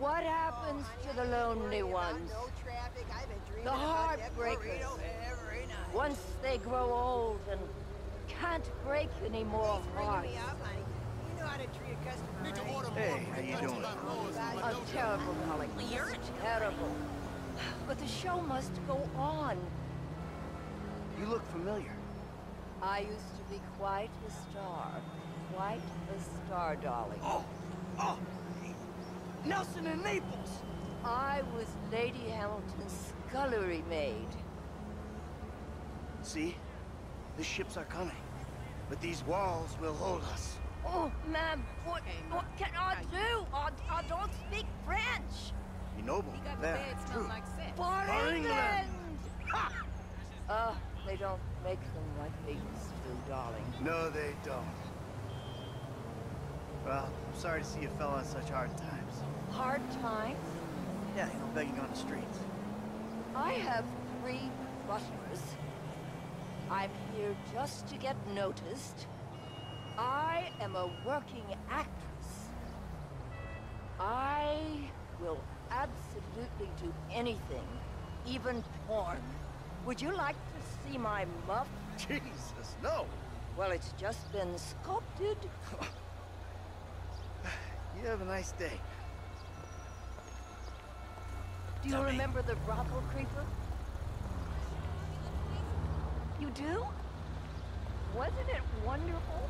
What happens to the lonely ones? The heartbreakers. Once they grow old and can't break any more hearts. Hey, how you doing? I'm terrible, darling. You're terrible. But the show must go on. You look familiar. I used to be quite a star. Quite a star, darling. Oh, oh, Nelson in Naples. I was Lady Hamilton's scullery maid. See? The ships are coming. But these walls will hold us. Oh, ma'am, what, what can I do? I, I don't speak French. You noble. There, true. For For England! England! Ha! Uh, they don't make them like they used to, darling. No, they don't. Well, I'm sorry to see you fell on such hard times. Hard times? Yeah, you know, begging on the streets. I have three butlers. I'm here just to get noticed. I am a working actress. I will absolutely do anything, even porn. Would you like to see my muff? Jesus, no! Well, it's just been sculpted. You have a nice day. Do you Tell me. remember the brothel creeper? You do? Wasn't it wonderful?